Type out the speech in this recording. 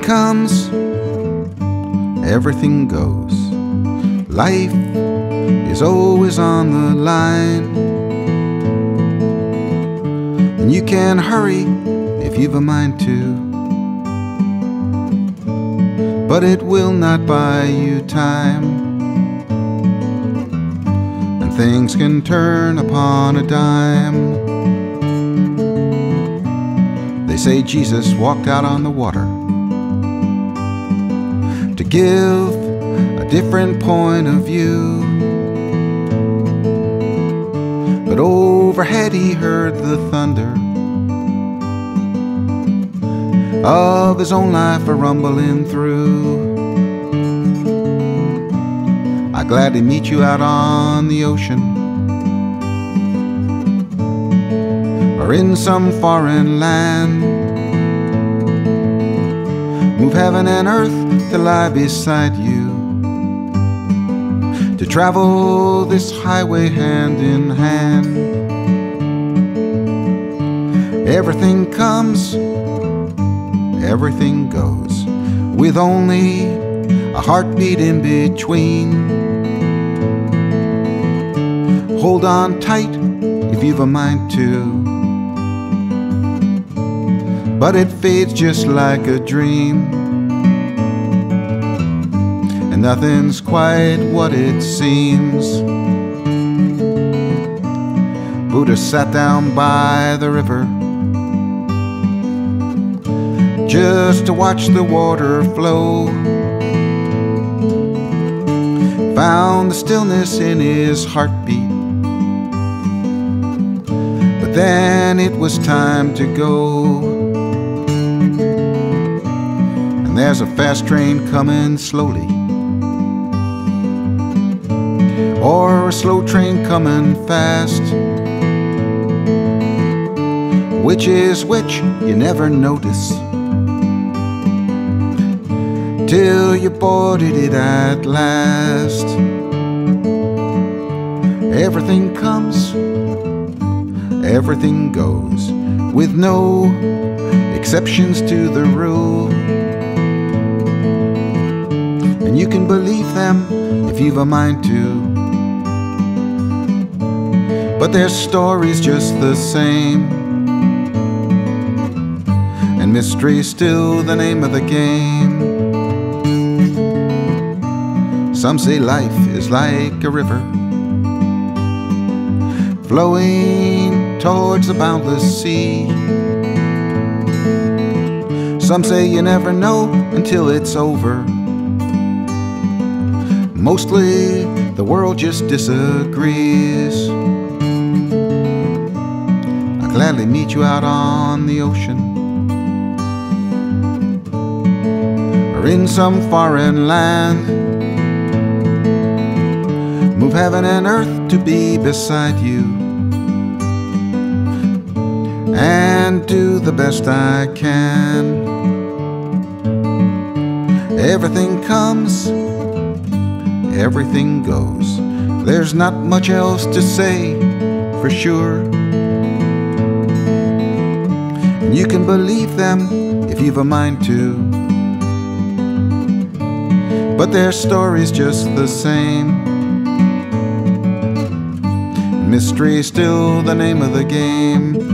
comes, everything goes. Life is always on the line. And you can hurry if you've a mind to. But it will not buy you time. And things can turn upon a dime. They say Jesus walked out on the water to give a different point of view. But overhead he heard the thunder of his own life a rumbling through. I gladly meet you out on the ocean or in some foreign land. Move heaven and earth to lie beside you. To travel this highway hand in hand. Everything comes, everything goes, with only a heartbeat in between. Hold on tight if you've a mind to but it fades just like a dream. And nothing's quite what it seems. Buddha sat down by the river just to watch the water flow. Found the stillness in his heartbeat. But then it was time to go. There's a fast train coming slowly, or a slow train coming fast. Which is which, you never notice till you boarded it at last. Everything comes, everything goes, with no exceptions to the rule. Believe them if you've a mind to. But their story's just the same. And mystery's still the name of the game. Some say life is like a river flowing towards the boundless sea. Some say you never know until it's over. Mostly the world just disagrees. I gladly meet you out on the ocean or in some foreign land. Move heaven and earth to be beside you and do the best I can. Everything comes everything goes. There's not much else to say for sure. And you can believe them if you've a mind to. But their story's just the same. Mystery's still the name of the game.